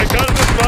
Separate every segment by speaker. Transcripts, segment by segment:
Speaker 1: I
Speaker 2: got it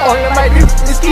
Speaker 2: All of my dreams is key